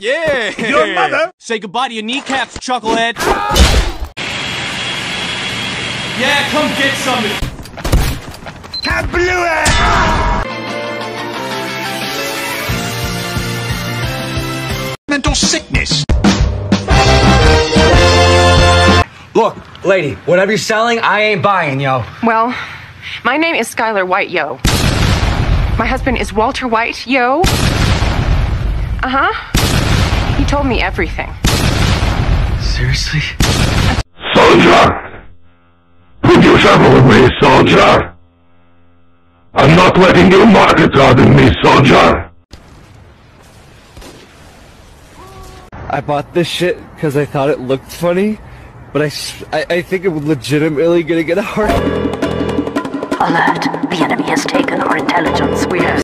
Yeah. Your mother? Say goodbye to your kneecaps, chucklehead. Yeah, come get some. Mental sickness. Look, lady, whatever you're selling, I ain't buying, yo. Well, my name is Skyler White, yo. My husband is Walter White, yo. Uh huh. He told me everything. Seriously? Soldier! Put yourself with me, soldier! I'm not letting you market garden me, soldier! I bought this shit because I thought it looked funny, but I I think I'm legitimately gonna get a heart. Alert! The enemy has taken our intelligence. We have